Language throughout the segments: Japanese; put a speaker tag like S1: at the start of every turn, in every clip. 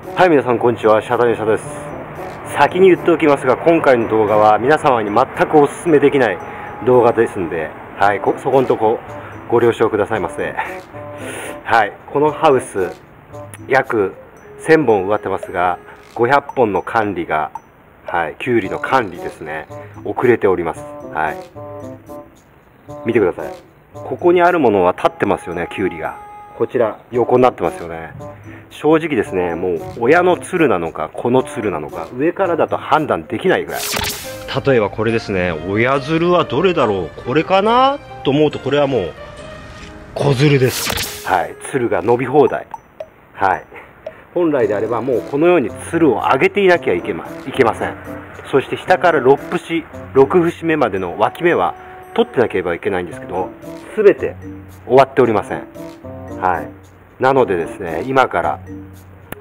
S1: はい皆さんこんにちは。シャダネシャです。先に言っておきますが今回の動画は皆様に全くお勧めできない動画ですんではいこそこのとこご了承くださいませ。はいこのハウス約1000本植わってますが500本の管理がはいきゅうりの管理ですね。遅れております。はい。見てください。ここにあるものは立ってますよねきゅうりが。こちら横になってますよね。正直ですねもう親のつるなのか子のつるなのか上からだと判断できないぐらい。例えばこれですね親づるはどれだろうこれかな？と思うとこれはもう子づるです。はいつるが伸び放題。はい。本来であればもうこのようにつるを上げていなきゃいけまいけません。そして下から6節6節目までの脇芽は取ってなければいけないんですけど全て終わっておりませんはいなのでですね、今から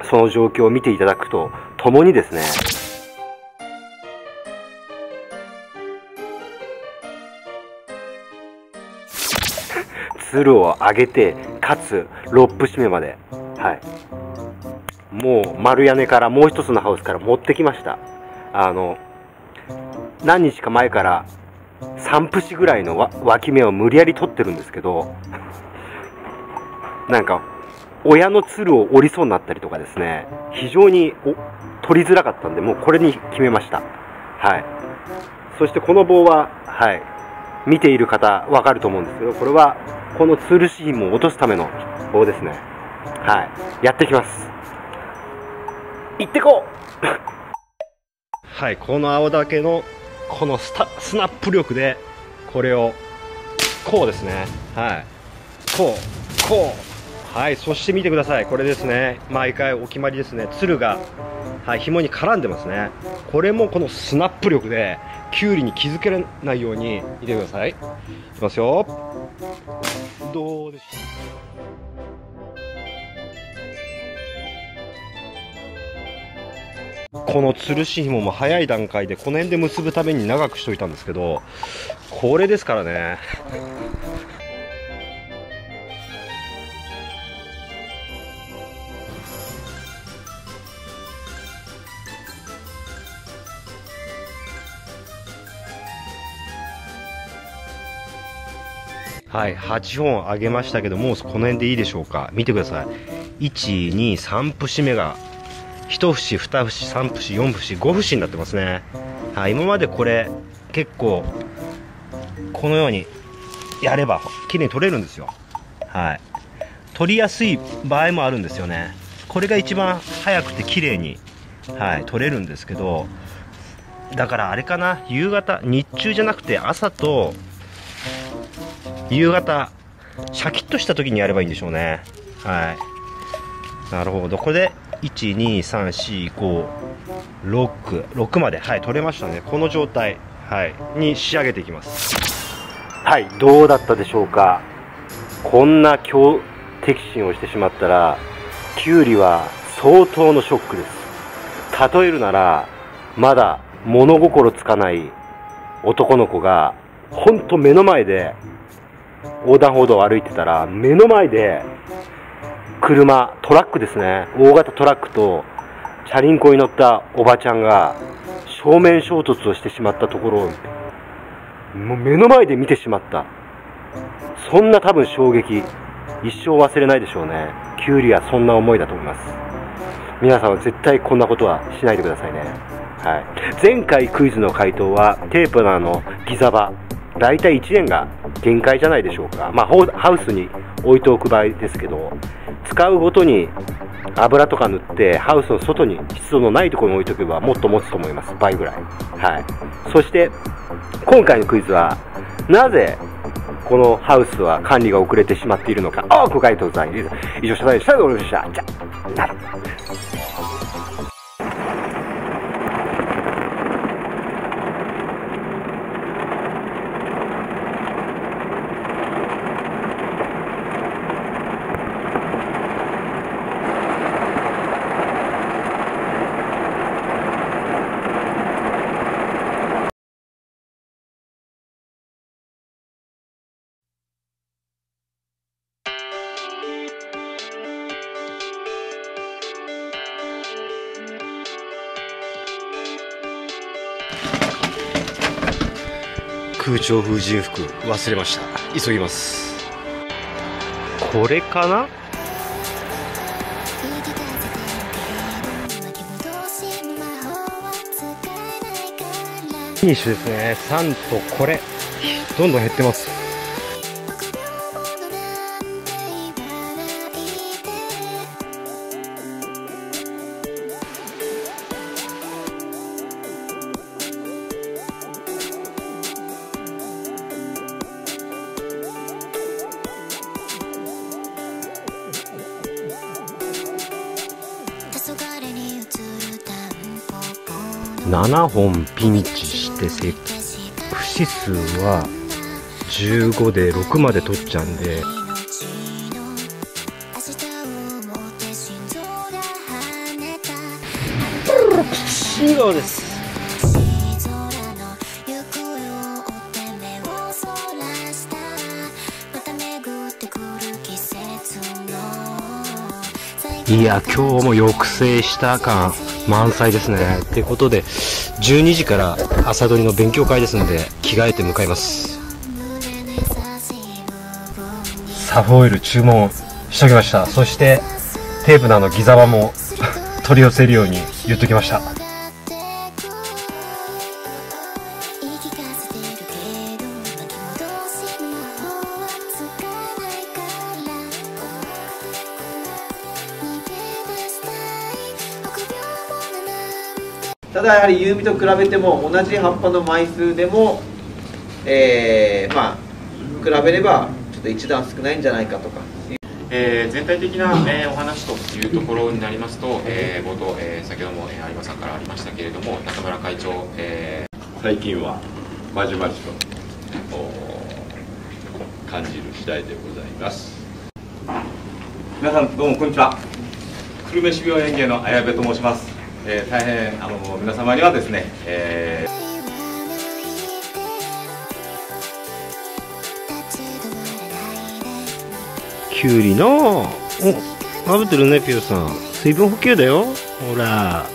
S1: その状況を見ていただくとともにですね、鶴を上げて、かつ6節目まで、はい。もう丸屋根からもう一つのハウスから持ってきました。あの、何日か前から3節ぐらいのわ脇芽を無理やり取ってるんですけど、なんか親のつるを折りそうになったりとかですね、非常に取りづらかったんで、もうこれに決めました。はい。そしてこの棒は、はい、見ている方わかると思うんですけど、これはこの吊るし紐を落とすための棒ですね。はい。やっていきます。行ってこうはい、この青竹のこのススナップ力で、これを、こうですね。はい。こう、こう、はいそして見てください。これですね。毎回お決まりですね。つるがはい紐に絡んでますね。これもこのスナップ力できゅうりに気づけないように見てください。いきますよ。どうでしょう。この吊るし紐も早い段階でこの辺で結ぶために長くしといたんですけどこれですからね。はい、8本上げましたけど、もうこの辺でいいでしょうか。見てください。1、2、3節目が、1節、2節、3節、4節、5節になってますね。はい、今までこれ、結構、このようにやれば、綺麗に取れるんですよ。はい。取りやすい場合もあるんですよね。これが一番早くて綺麗に、はい、取れるんですけど、だからあれかな、夕方、日中じゃなくて朝と夕方、シャキッとした時にやればいいんでしょうね。はい。なるほど。これで、1、2、3、4、5、6、6まで、はい、取れましたね。この状態、はい、に仕上げていきます。はい、どうだったでしょうか。こんな強敵心をしてしまったら、キュウリは相当のショックです。例えるなら、まだ物心つかない男の子が、ほんと目の前で横断歩道を歩いてたら、目の前で、車、トラックですね、大型トラックと、チャリンコに乗ったおばちゃんが、正面衝突をしてしまったところを、もう目の前で見てしまった。そんな多分衝撃、一生忘れないでしょうね。キュウリはそんな思いだと思います。皆さんは絶対こんなことはしないでくださいね。はい。前回クイズの回答は、テープナーのギザバ、大体1年が限界じゃないでしょうか、まあ、ハウスに置いておく場合ですけど、使うごとに油とか塗ってハウスの外に湿度のないところに置いておけばもっと持つと思います。倍ぐらい。はい。そして今回のクイズはなぜこのハウスは管理が遅れてしまっているのか。ああご回答ください以上謝罪でしたどうもありがとうございました。じゃあ空調風神服忘れました。急ぎます。これかな？フィニッシュですね。3とこれ。どんどん減ってます7本ピンチして節節数は15で6まで取っちゃうんで。違うです。いや今日も抑制した感満載ですね。ってことで12時から朝取りの勉強会ですので着替えて向かいます。サフオイル注文しときました。そしてテープのあのギザバも取り寄せるように言っときました。
S2: ただやはり優美と比べても同じ葉っぱの枚数でも、えー、まあ比べればちょっと一段少ないんじゃないかとか。
S3: えー、全体的な、えー、お話というところになりますと、えー、冒頭、えー、先ほども、えー、有馬さんからありましたけれども中村会長、え
S4: ー、最近はまじまじと感じる次第でございます。
S5: 皆さんどうもこんにちは。久留米種苗園芸の綾部と申しますえー、大変あの皆様にはですね、えー
S1: きゅうりのおまぶってるねピューさん。水分補給だよ。ほら。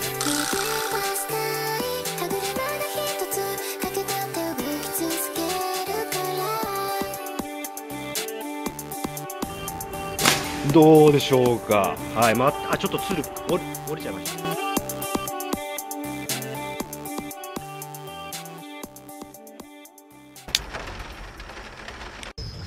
S1: どうでしょうか。はいまあちょっとつる折折れちゃいました。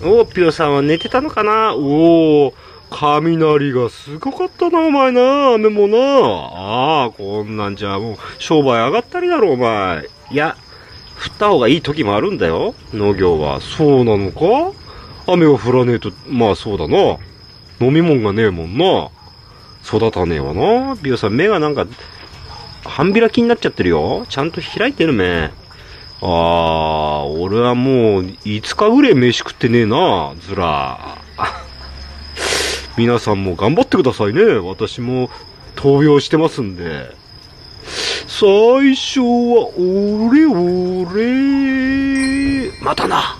S1: おピオさんは寝てたのかな？おお雷がすごかったな、お前な。雨もな。ああ、こんなんじゃもう商売上がったりだろ、お前。いや、降った方がいい時もあるんだよ。農業は。そうなのか？雨が降らねえと、まあそうだな。飲み物がねえもんな。育たねえわな。ピオさん、目がなんか、半開きになっちゃってるよ。ちゃんと開いてる目。ああ、俺はもう5日ぐらい飯食ってねえな、ずら。皆さんも頑張ってくださいね。私も闘病してますんで。最初は、俺、俺、またな。